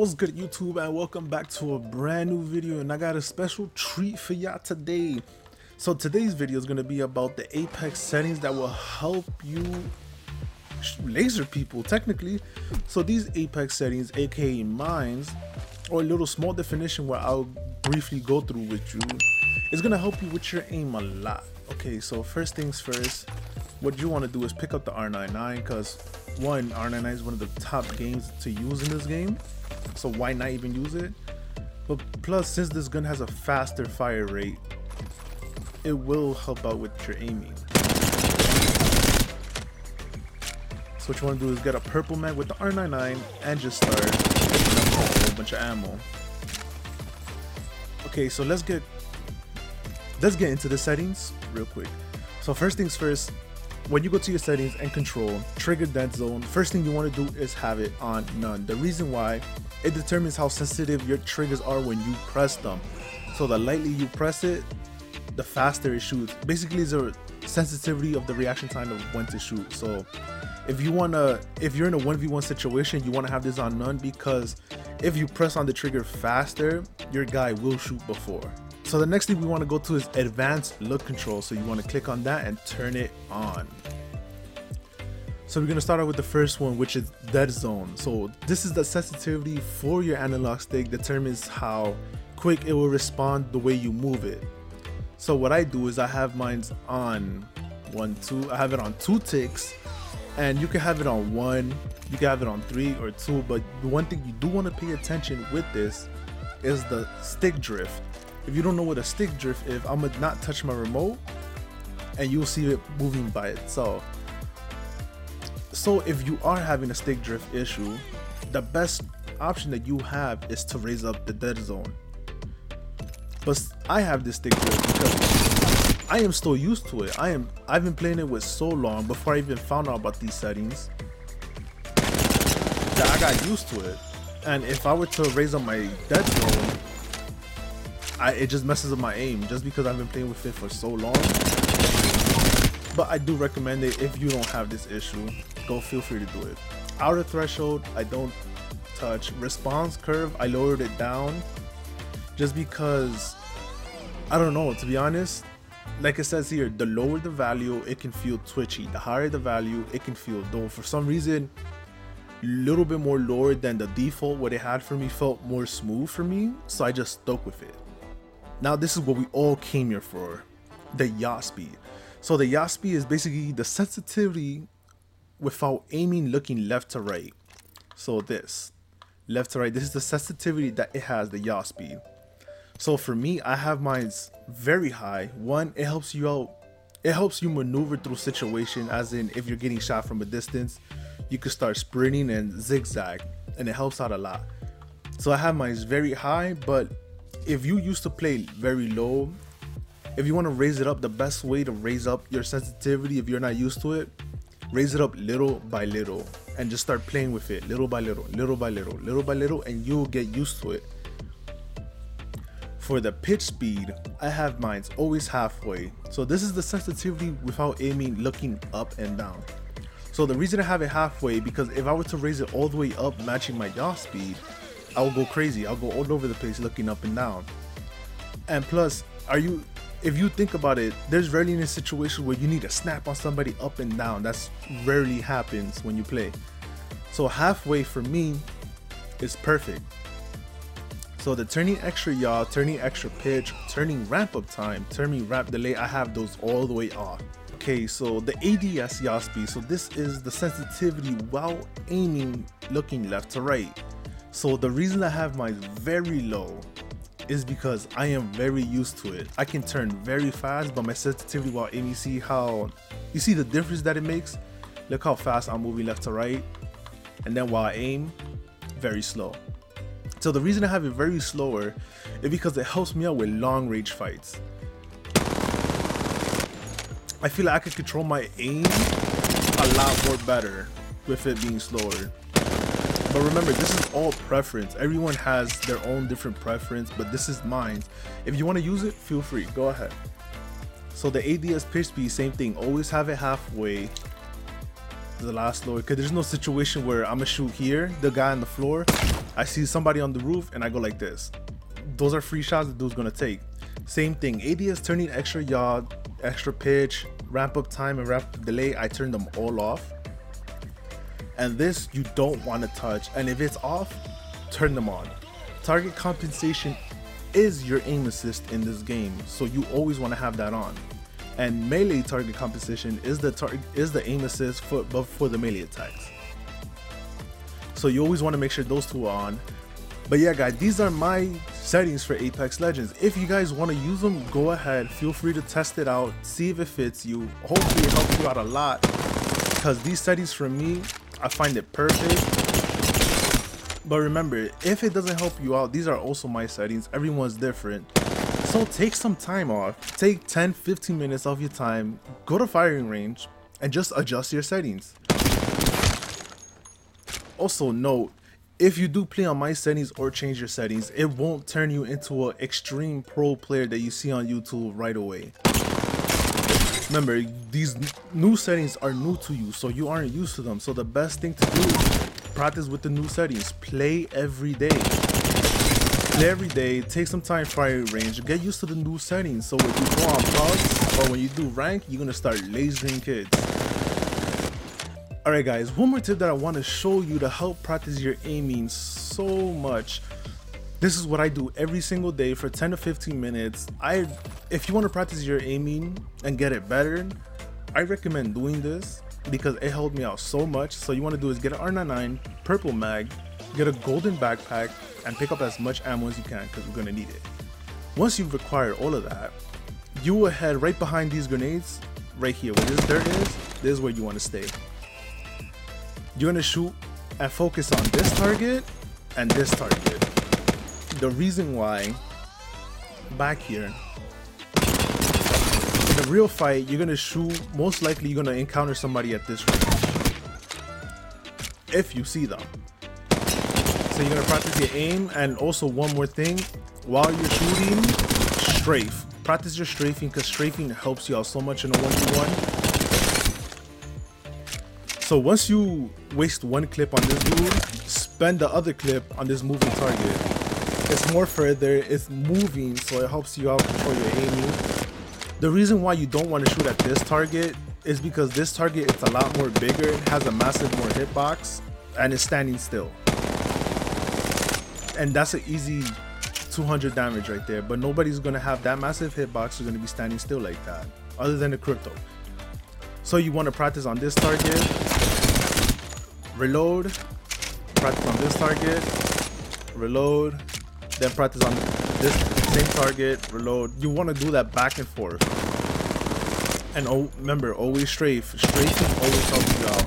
what's good YouTube and welcome back to a brand new video and I got a special treat for y'all today. So today's video is going to be about the Apex settings that will help you laser people technically. So these Apex settings aka mines or a little small definition where I'll briefly go through with you is going to help you with your aim a lot. Okay so first things first what you want to do is pick up the R99 because one, R99 is one of the top games to use in this game, so why not even use it? But plus, since this gun has a faster fire rate, it will help out with your aiming. So what you want to do is get a purple mag with the R99 and just start picking up a whole bunch of ammo. Okay, so let's get let's get into the settings real quick. So first things first, when you go to your settings and control, trigger dead zone, first thing you want to do is have it on none. The reason why, it determines how sensitive your triggers are when you press them. So the lightly you press it, the faster it shoots. Basically, it's a sensitivity of the reaction time of when to shoot. So if you wanna, if you're in a 1v1 situation, you wanna have this on none because if you press on the trigger faster, your guy will shoot before. So the next thing we want to go to is advanced look control. So you want to click on that and turn it on. So we're to start out with the first one, which is dead zone. So this is the sensitivity for your analog stick determines how quick it will respond the way you move it. So what I do is I have mine on one, two, I have it on two ticks and you can have it on one, you can have it on three or two, but the one thing you do want to pay attention with this is the stick drift. If you don't know what a stick drift is, I'm gonna not touch my remote and you'll see it moving by itself. So if you are having a stick drift issue, the best option that you have is to raise up the dead zone. But I have this stick drift because I am still used to it. I am I've been playing it with so long before I even found out about these settings that I got used to it. And if I were to raise up my dead zone, I, it just messes up my aim just because I've been playing with it for so long. But I do recommend it if you don't have this issue. Go feel free to do it. Outer threshold, I don't touch. Response curve, I lowered it down just because I don't know. To be honest, like it says here, the lower the value, it can feel twitchy. The higher the value, it can feel though. For some reason, a little bit more lower than the default what it had for me felt more smooth for me so i just stuck with it now this is what we all came here for, the yaw speed. So the yaw speed is basically the sensitivity without aiming looking left to right. So this, left to right, this is the sensitivity that it has, the yaw speed. So for me, I have mine very high. One, it helps you out, it helps you maneuver through situation as in if you're getting shot from a distance, you can start sprinting and zigzag and it helps out a lot. So I have mine very high, but if you used to play very low, if you want to raise it up, the best way to raise up your sensitivity if you're not used to it, raise it up little by little and just start playing with it little by little, little by little, little by little, and you'll get used to it. For the pitch speed, I have mine always halfway. So this is the sensitivity without aiming looking up and down. So the reason I have it halfway because if I were to raise it all the way up matching my yaw speed, I'll go crazy. I'll go all over the place looking up and down. And plus, are you if you think about it, there's rarely in a situation where you need to snap on somebody up and down. That's rarely happens when you play. So halfway for me is perfect. So the turning extra yaw, turning extra pitch, turning ramp up time, turning ramp delay, I have those all the way off. Okay, so the ADS yaw speed. So this is the sensitivity while aiming looking left to right. So the reason I have mine very low is because I am very used to it. I can turn very fast, but my sensitivity while aiming, see how, you see the difference that it makes? Look how fast I'm moving left to right. And then while I aim, very slow. So the reason I have it very slower is because it helps me out with long range fights. I feel like I can control my aim a lot more better with it being slower. But remember, this is all preference. Everyone has their own different preference, but this is mine. If you want to use it, feel free. Go ahead. So the ADS pitch speed, same thing. Always have it halfway. the last lower because there's no situation where I'm gonna shoot here, the guy on the floor, I see somebody on the roof and I go like this. Those are free shots the dude's gonna take. Same thing, ADS turning extra yaw, extra pitch, ramp up time and ramp delay, I turn them all off. And this you don't want to touch. And if it's off, turn them on. Target compensation is your aim assist in this game, so you always want to have that on. And melee target compensation is the target is the aim assist for but for the melee attacks. So you always want to make sure those two are on. But yeah, guys, these are my settings for Apex Legends. If you guys want to use them, go ahead. Feel free to test it out, see if it fits you. Hopefully, it helps you out a lot because these settings for me, I find it perfect. But remember, if it doesn't help you out, these are also my settings. Everyone's different. So take some time off. Take 10 15 minutes of your time, go to firing range, and just adjust your settings. Also, note if you do play on my settings or change your settings, it won't turn you into an extreme pro player that you see on YouTube right away. Remember, these new settings are new to you, so you aren't used to them. So the best thing to do is practice with the new settings. Play every day. Play every day, take some time firing range, get used to the new settings. So when you go on pugs or when you do rank, you're gonna start lasering kids. Alright guys, one more tip that I want to show you to help practice your aiming so much. This is what I do every single day for 10 to 15 minutes. I if you want to practice your aiming and get it better, I recommend doing this because it helped me out so much. So you want to do is get an R99 purple mag, get a golden backpack, and pick up as much ammo as you can because we're gonna need it. Once you've acquired all of that, you will head right behind these grenades, right here where this dirt is, this is where you want to stay you're gonna shoot and focus on this target and this target. The reason why back here in the real fight you're gonna shoot most likely you're gonna encounter somebody at this range. If you see them. So you're gonna practice your aim and also one more thing while you're shooting strafe. Practice your strafing because strafing helps you out so much in a 1v1 so once you waste one clip on this dude, spend the other clip on this moving target. It's more further, it's moving, so it helps you out control your aiming. The reason why you don't want to shoot at this target is because this target is a lot more bigger, has a massive more hitbox, and it's standing still. And that's an easy 200 damage right there, but nobody's gonna have that massive hitbox who's gonna be standing still like that, other than the crypto. So you want to practice on this target, reload, practice on this target, reload, then practice on this same target, reload. You want to do that back and forth. And oh, remember, always strafe. Strafing always helps you out.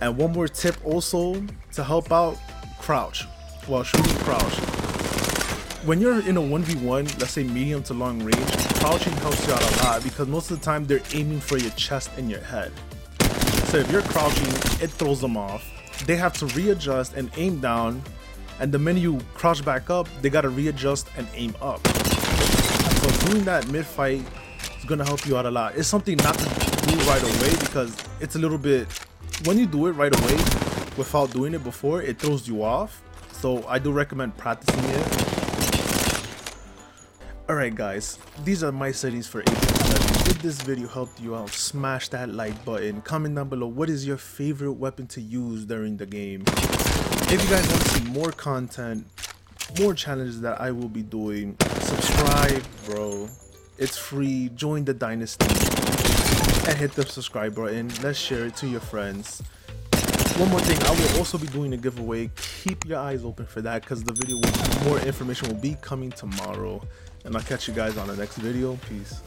And one more tip also to help out, crouch. While shooting crouch. When you're in a 1v1, let's say medium to long range, crouching helps you out a lot because most of the time they're aiming for your chest and your head. So if you're crouching, it throws them off they have to readjust and aim down and the minute you crouch back up they gotta readjust and aim up. So doing that mid-fight is gonna help you out a lot. It's something not to do right away because it's a little bit when you do it right away without doing it before it throws you off. So i do recommend practicing it. Alright guys, these are my settings for Apex If this video helped you out, smash that like button. Comment down below what is your favorite weapon to use during the game. If you guys want to see more content, more challenges that I will be doing, subscribe bro. It's free, join the dynasty and hit the subscribe button. Let's share it to your friends. One more thing, I will also be doing a giveaway. Keep your eyes open for that because the video more information will be coming tomorrow. And I'll catch you guys on the next video. Peace.